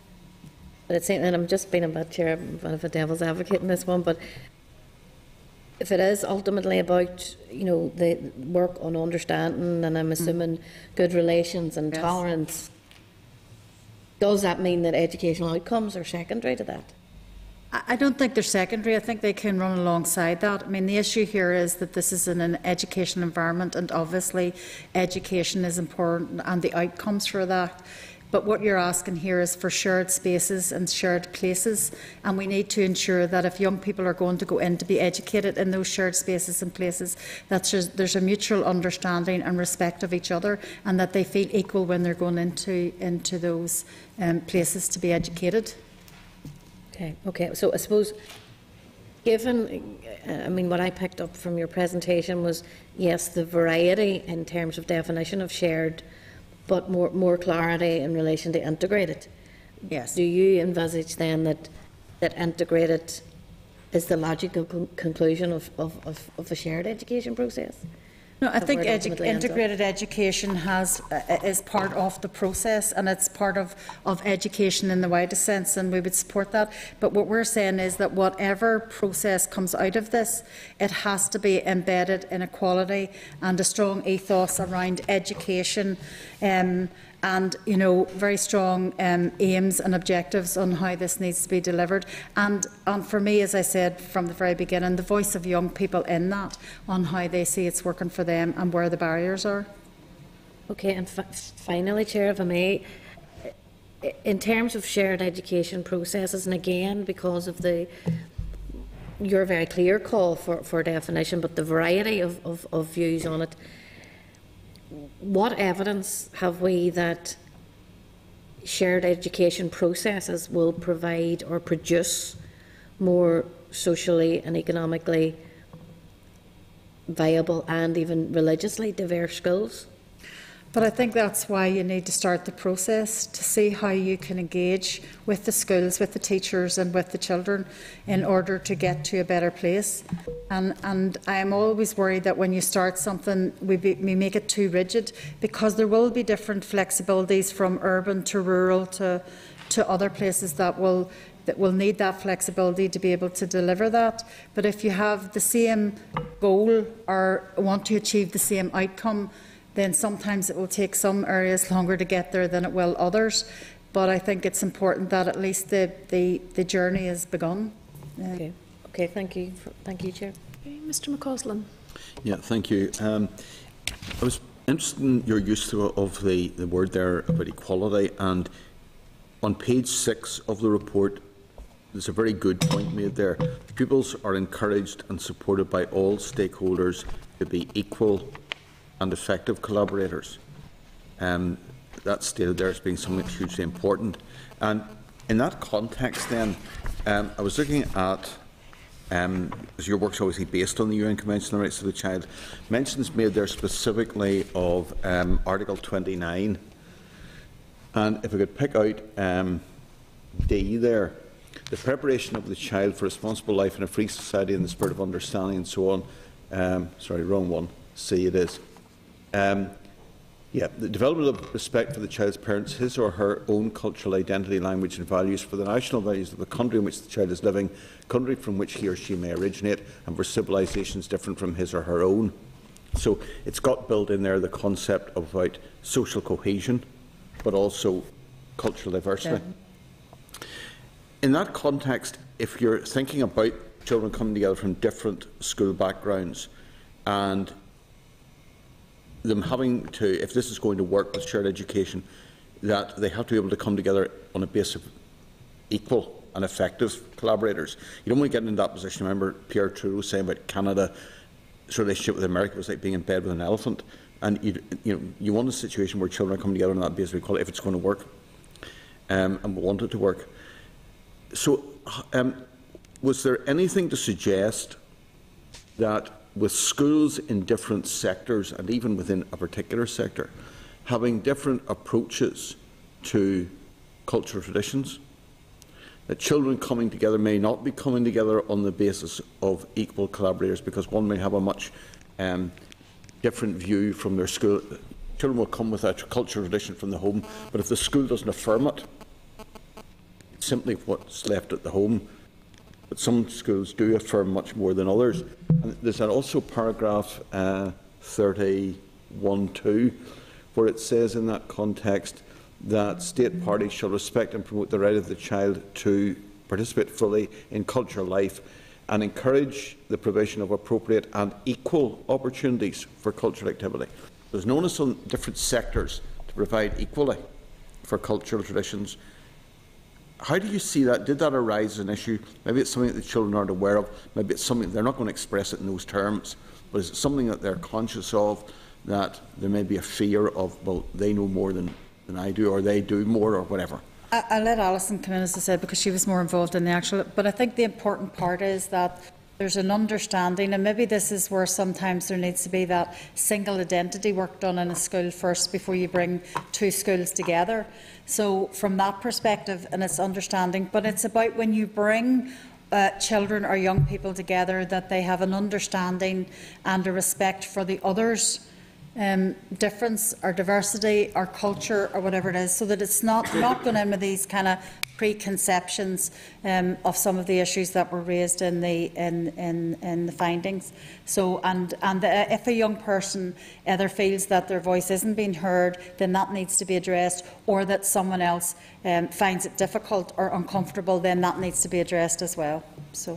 But it's, and I'm just being a bit I'm a bit of a devil's advocate in this one, but if it is ultimately about, you know, the work on understanding and I'm mm. assuming good relations and Yes. tolerance, does that mean that educational outcomes are secondary to that? I I don't think they're secondary. I think they can run alongside that. I mean, the issue here is that this is in an education environment, and obviously, education is important and the outcomes for that. But what you're asking here is for shared spaces and shared places, and we need to ensure that if young people are going to go in to be educated in those shared spaces and places, that there's, a mutual understanding and respect of each other, and that they feel equal when they're going into into those um, places to be educated. Okay, okay, so I suppose, given, I mean, what I picked up from your presentation was, yes, the variety in terms of definition of shared, but more, more clarity in relation to integrated. Yes. Do you envisage then that, that integrated is the logical con- conclusion of, of, of, of a shared education process? No, I think edu- integrated education has, uh, is part of the process and it's part of, of education in the widest sense and we would support that. But what we're saying is that whatever process comes out of this, it has to be embedded in equality and a strong ethos around education um, and you know very strong um, aims and objectives on how this needs to be delivered. And and for me, as I said from the very beginning, the voice of young people in that on how they see it's working for them and where the barriers are. Okay, and fi- finally, Chair, if I may, in terms of shared education processes, and again, because of the your very clear call for, for definition, but the variety of, of, of views on it, what evidence have we that shared education processes will provide or produce more socially and economically viable and even religiously diverse schools? But I think that's why you need to start the process to see how you can engage with the schools, with the teachers, and with the children in order to get to a better place. And, and I'm always worried that when you start something, we, be, we make it too rigid because there will be different flexibilities from urban to rural to, to other places that will that will need that flexibility to be able to deliver that. But if you have the same goal or want to achieve the same outcome, then sometimes it will take some areas longer to get there than it will others. But I think it's important that at least the, the, the journey has begun. Uh, Okay, okay, thank you, for- thank you, Chair. Okay, Mr McCausland. Yeah, thank you. Um, I was interested in your use of, of the, the word there about equality, and on page six of the report, there's a very good point made there. Pupils are encouraged and supported by all stakeholders to be equal and effective collaborators. Um, that's stated there as being something hugely important. And in that context, then, um, I was looking at um, as your work's obviously based on the UN Convention on the Rights of the Child, mentions made there specifically of um, Article 29. And if I could pick out um, D there, the preparation of the child for responsible life in a free society in the spirit of understanding and so on. Um, sorry, wrong one. C it is. Um, yeah, the development of respect for the child's parents, his or her own cultural identity, language and values, for the national values of the country in which the child is living, country from which he or she may originate, and for civilisations different from his or her own. So it's got built in there the concept of about social cohesion, but also cultural diversity. In that context, if you're thinking about children coming together from different school backgrounds and them having to, if this is going to work with shared education, that they have to be able to come together on a basis of equal and effective collaborators. You don't want to get into that position. I remember Pierre Trudeau saying about Canada's relationship with America was like being in bed with an elephant. And you, you, know, you want a situation where children are coming together on that basis of equality if it's going to work. Um, and we want it to work. So, um, was there anything to suggest that with schools in different sectors and even within a particular sector, having different approaches to cultural traditions, that children coming together may not be coming together on the basis of equal collaborators because one may have a much um, different view from their school. Children will come with a cultural tradition from the home, but if the school doesn't affirm it, it's simply what's left at the home. But some schools do affirm much more than others. And there's also paragraph uh, 31.2 where it says in that context that state parties shall respect and promote the right of the child to participate fully in cultural life and encourage the provision of appropriate and equal opportunities for cultural activity. There's no onus on different sectors to provide equally for cultural traditions. How do you see that? Did that arise as an issue? Maybe it's something that the children aren't aware of. Maybe it's something they're not going to express it in those terms. But is it something that they're conscious of? That there may be a fear of, well, they know more than, than I do, or they do more, or whatever. I, I'll let Alison come in, as I said, because she was more involved in the actual. But I think the important part is that there's an understanding, and maybe this is where sometimes there needs to be that single identity work done in a school first before you bring two schools together. So, from that perspective, and it's understanding, but it's about when you bring uh, children or young people together that they have an understanding and a respect for the others um, difference or diversity or culture or whatever it is, so that it's not not going in with these kind of preconceptions um, of some of the issues that were raised in the in in, in the findings. So, and and the, if a young person either feels that their voice isn't being heard, then that needs to be addressed, or that someone else um, finds it difficult or uncomfortable, then that needs to be addressed as well. So,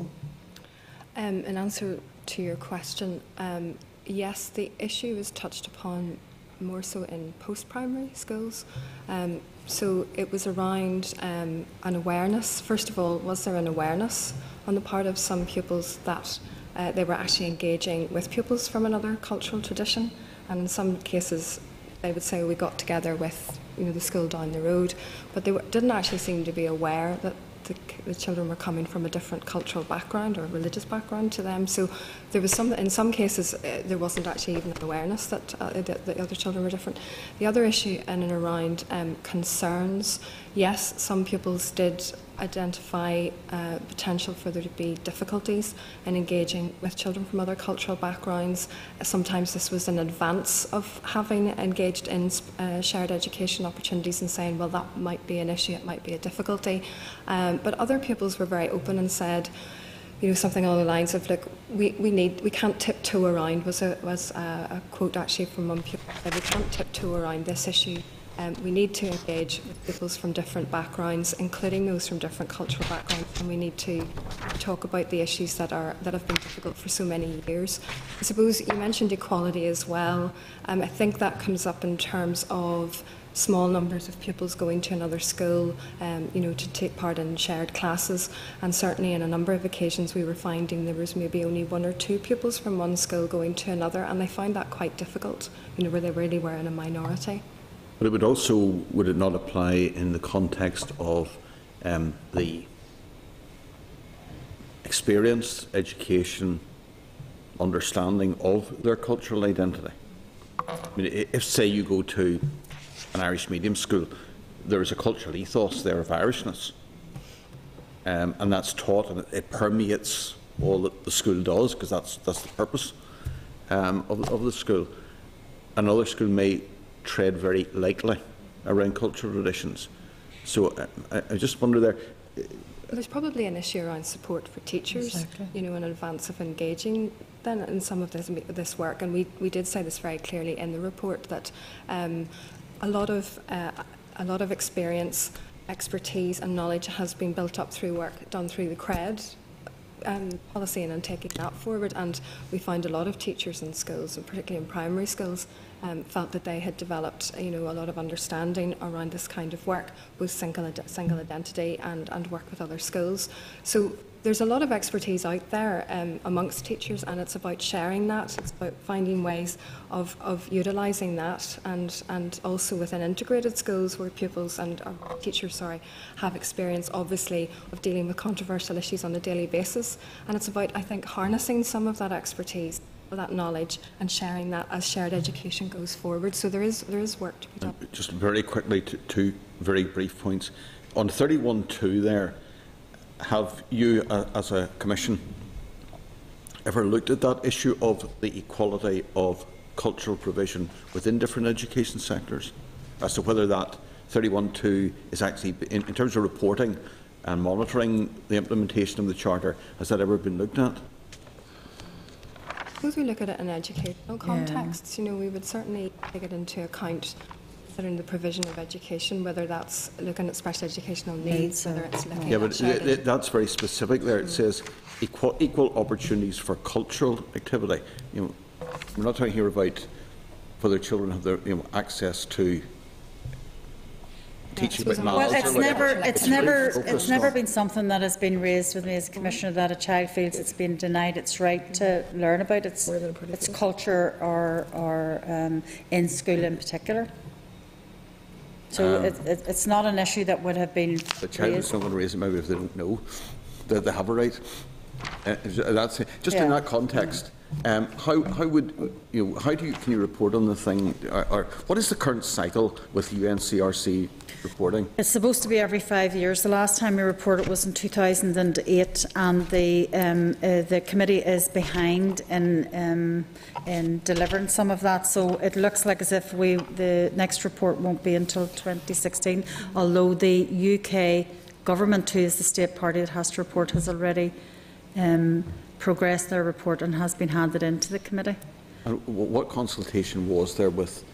Um, in answer to your question, um, yes, the issue is touched upon more so in post-primary schools. Um, so it was around um, an awareness. First of all, was there an awareness on the part of some pupils that uh, they were actually engaging with pupils from another cultural tradition? And in some cases, they would say we got together with you know the school down the road, but they didn't actually seem to be aware that the, the children were coming from a different cultural background or religious background to them. So there was some, in some cases, uh, there wasn't actually even awareness that, uh, that the other children were different. The other issue in and around um, concerns yes, some pupils did identify uh, potential for there to be difficulties in engaging with children from other cultural backgrounds. Sometimes this was in advance of having engaged in uh, shared education opportunities and saying, well, that might be an issue, it might be a difficulty. Um, but other pupils were very open and said, you know, something along the lines of, look, we, we need, we can't tiptoe around, was a, was a, a quote actually from one pupil, we can't tiptoe around this issue. Um, we need to engage with pupils from different backgrounds, including those from different cultural backgrounds, and we need to talk about the issues that are that have been difficult for so many years. I suppose you mentioned equality as well. Um, I think that comes up in terms of small numbers of pupils going to another school, um, you know, to take part in shared classes. And certainly, on a number of occasions, we were finding there was maybe only one or two pupils from one school going to another, and they found that quite difficult. You know, where they really were in a minority. But it would also, would it not apply in the context of um, the experience, education, understanding of their cultural identity? I mean, if, say, you go to an Irish medium school, there is a cultural ethos there of Irishness, um, and that's taught and it, permeates all that the school does because that's that's the purpose um, of, of the school. Another school may tread very lightly around cultural traditions. So I, I just wonder there. There's probably an issue around support for teachers, Exactly. you know, in advance of engaging then in some of this, this work. And we, we did say this very clearly in the report that um, a lot of uh, a lot of experience, expertise, and knowledge has been built up through work done through the CRED um, policy and, and taking that forward. And we found a lot of teachers in schools, and particularly in primary schools, um, felt that they had developed, you know, a lot of understanding around this kind of work, both single, single identity and, and work with other schools. So there's a lot of expertise out there um, amongst teachers, and it's about sharing that. It's about finding ways of, of utilising that, and, and also within integrated schools where pupils and teachers, sorry, have experience, obviously, of dealing with controversial issues on a daily basis. And it's about, I think, harnessing some of that expertise, that knowledge, and sharing that as shared education goes forward. So there is there is work to be done. Just very quickly, two very brief points. On 31.2 there, have you, uh, as a commission, ever looked at that issue of the equality of cultural provision within different education sectors? As to whether that 31.2 is actually, in, in terms of reporting and monitoring the implementation of the Charter, has that ever been looked at? Suppose we look at it in educational contexts, you know, we would certainly take it into account considering the provision of education, whether that's looking at special educational needs, Needs, whether uh, it's looking Yeah, at but shared th- th- that's very specific there. It says equal, equal opportunities for cultural activity. You know, we're not talking here about whether children have their, you know, access to teaching suppose about Well, it's or whatever. never, it's really never, it's never been something that has been raised with me as a commissioner that a child feels it's been denied its right to learn about its, its culture or, or um, in school in particular. So Um, it, it, it's not an issue that would have been The child is not going to raise it maybe if they don't know that they have a right. Uh, that's it. Just in that context, um, how, how would you know, how do you can you report on the thing or, or what is the current cycle with UNCRC reporting? It's supposed to be every five years. The last time we reported was in 2008, and the um, uh, the committee is behind in um, in delivering some of that. So it looks like as if we the next report won't be until 2016. Although the UK government, who is the state party that has to report, has already um, progressed their report and has been handed in to the committee. And what consultation was there with,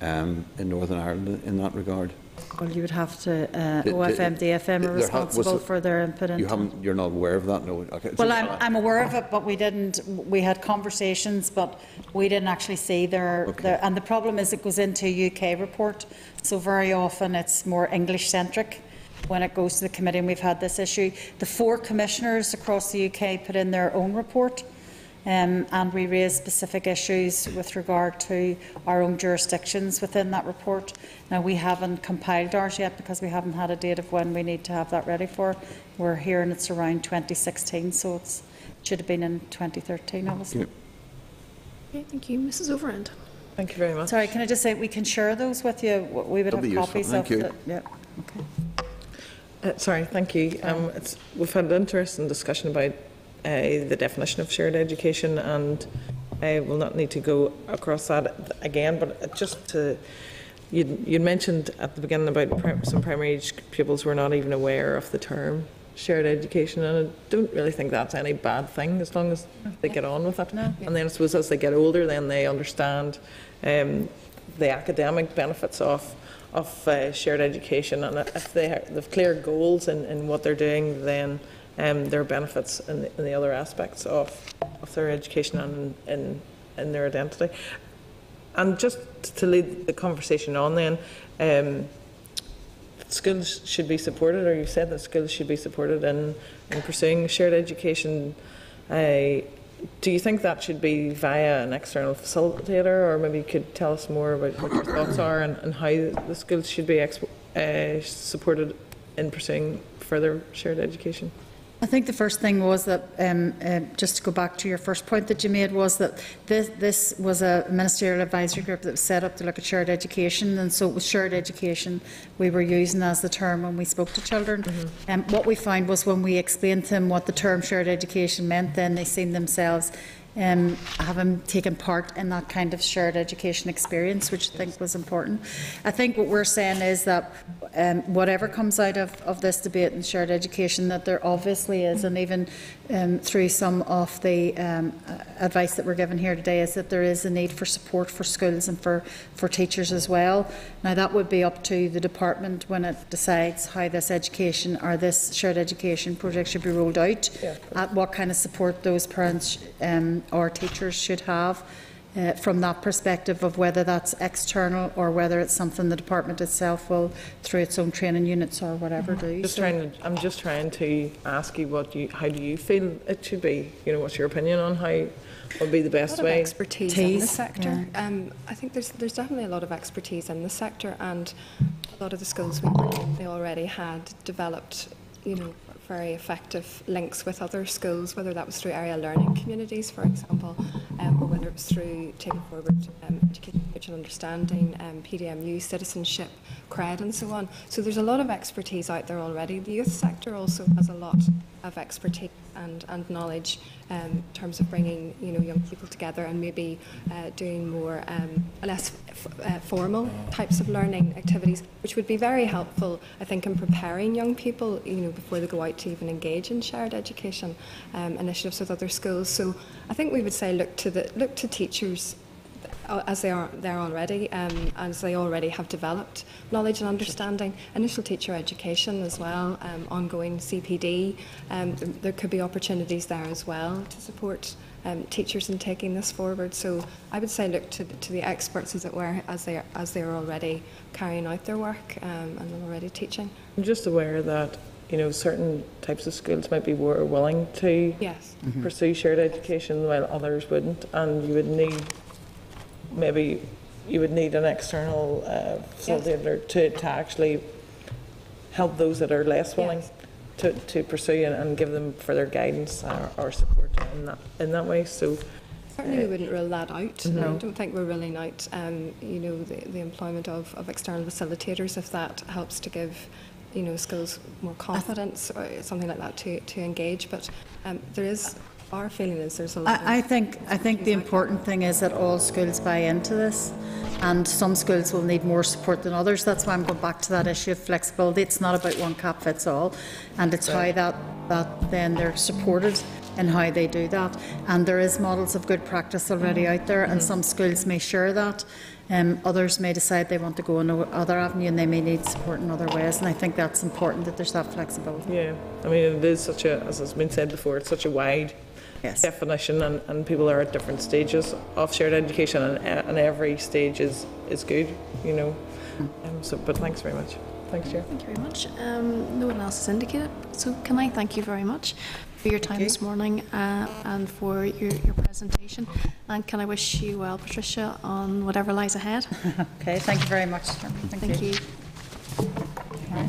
um, in Northern Ireland in that regard? Well, you would have to, uh, OFM, DFM are there ha- responsible for their input You haven't, you're not aware of that, no? Okay. Well, I'm, I'm aware of it, but we didn't, we had conversations, but we didn't actually see their, Okay. their, and the problem is it goes into a UK report, so very often it's more English-centric when it goes to the committee, and we've had this issue. The four commissioners across the UK put in their own report, um, and we raised specific issues with regard to our own jurisdictions within that report. Now, we haven't compiled ours yet because we haven't had a date of when we need to have that ready for. We're hearing it's around 2016, so it should have been in 2013, obviously. Yeah. Okay, thank you. Mrs. Overend. Thank you very much. Sorry, can I just say, we can share those with you? We would That'd be have useful, copies of thank you. the... Yeah, okay. Uh, sorry, thank you. Um, it's, we've had an interesting discussion about uh, the definition of shared education, and I will not need to go across that again. But just to, you you mentioned at the beginning about prim- some primary age pupils were not even aware of the term shared education, and I don't really think that's any bad thing as long as they get on with it. No. And then I suppose as they get older, then they understand um, the academic benefits of of uh, shared education, and if they have, clear goals in, in what they're doing, then um, there are benefits in the, in the other aspects of, of their education and in, in their identity. And just to lead the conversation on, then, um, schools should be supported, or you said that schools should be supported in, in pursuing shared education. Uh, do you think that should be via an external facilitator, or maybe you could tell us more about what your thoughts are and, and how the schools should be uh, supported in pursuing further shared education? I think the first thing was that, um, uh, just to go back to your first point that you made, was that this, this was a ministerial advisory group that was set up to look at shared education, and so it was shared education we were using as the term when we spoke to children. And what we found was when we explained to them what the term shared education meant, then they seen themselves um, having taken part in that kind of shared education experience, which I think was important. I think what we're saying is that um, whatever comes out of, of this debate in shared education, that there obviously is, and even um, through some of the um, advice that we're given here today, is that there is a need for support for schools and for, for teachers as well. Now, that would be up to the department when it decides how this education or this shared education project should be rolled out, Yeah. at what kind of support those parents um, or teachers should have. Uh, from that perspective of whether that's external or whether it's something the department itself will, through its own training units or whatever, do. Just So- trying to, I'm just trying to ask you what you, how do you feel it should be? You know, what's your opinion on how would be the A best lot of way? expertise in the Teas, sector. Um, I think there's there's definitely a lot of expertise in the sector, and a lot of the schools we work in, they already had developed, you know, very effective links with other schools, whether that was through area learning communities, for example, um, or whether it was through taking forward um, education and understanding, um, PDMU, citizenship, CRED, and so on. So there's a lot of expertise out there already. The youth sector also has a lot of expertise and, and knowledge um, in terms of bringing you know young people together and maybe uh, doing more um, less f- uh, formal types of learning activities, which would be very helpful, I think, in preparing young people you know before they go out to even engage in shared education um, initiatives with other schools. So I think we would say look to the look to teachers as they are there already, um, as they already have developed knowledge and understanding, initial teacher education as well, um, ongoing CPD. Um, th- there could be opportunities there as well to support um, teachers in taking this forward. So I would say look to, the- to the experts, as it were, as they are, as they are already carrying out their work um, and already teaching. I'm just aware that, you know, certain types of schools might be more willing to Yes. pursue shared education while others wouldn't, and you would need, maybe, you would need an external uh, facilitator to, to actually help those that are less willing Yes. to, to pursue and, and give them further guidance or, or support in that, in that way, so. Certainly, we wouldn't rule that out. No. I don't think we're ruling out, um, you know, the, the employment of, of external facilitators if that helps to give, you know, schools more confidence or something like that to, to engage. But um, there is Our feeling is there's a lot I, I think, I think the important thing is that all schools buy into this, and some schools will need more support than others. That's why I'm going back to that issue of flexibility. It's not about one cap fits all, and it's how that, that then they're supported in how they do that. And there is models of good practice already out there, and some schools may share that. Um, others may decide they want to go on another avenue, and they may need support in other ways. And I think that's important that there's that flexibility. Yeah, I mean, it is such a, as has been said before, it's such a wide Yes. definition, and, and people are at different stages of shared education, and, and every stage is, is good, you know. Um, so, but thanks very much. Thanks, Chair. Thank you very much. Um, no one else has indicated, so can I thank you very much for your time you. this morning uh, and for your, your presentation. And can I wish you well, Patricia, on whatever lies ahead? Okay, thank you very much. Chairman. Thank you. All right.